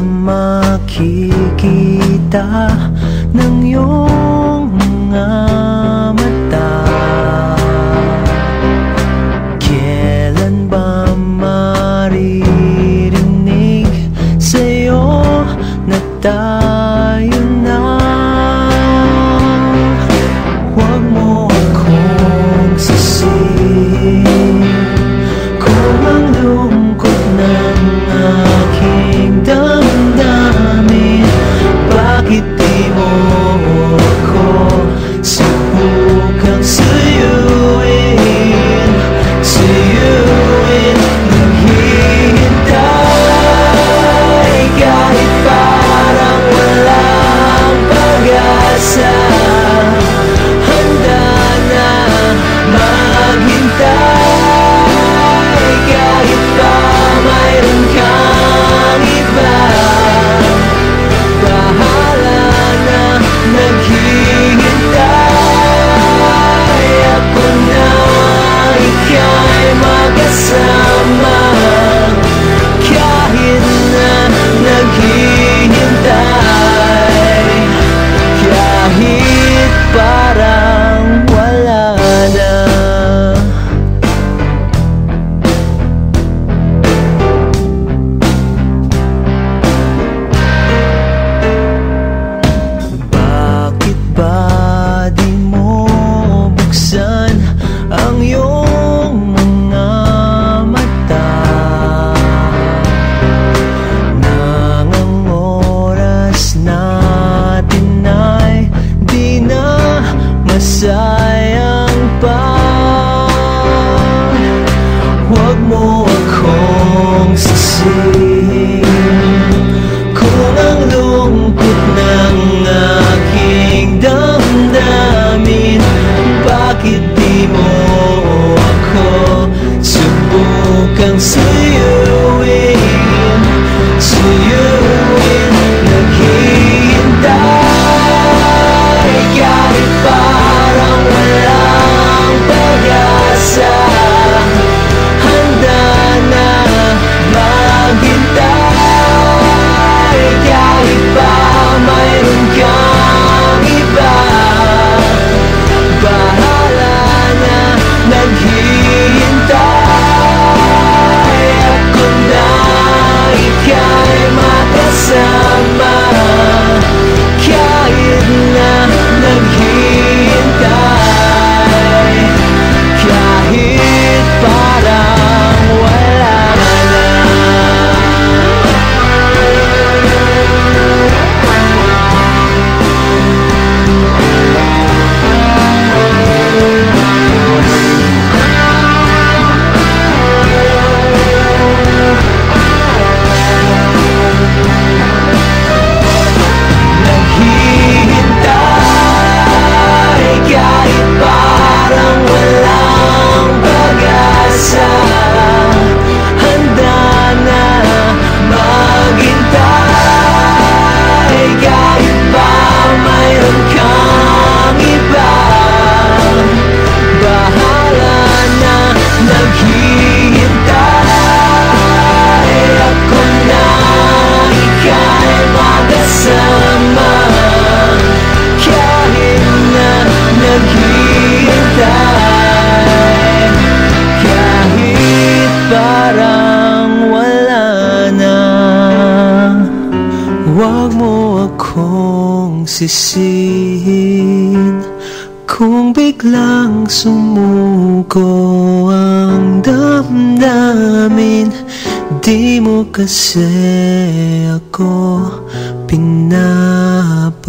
makikita ng iyong mga sayang pa. Huwag mo akong sisihin. kong sisihin. Kung biglang sumuko ang damdamin Di mo kasi ako pinapansin.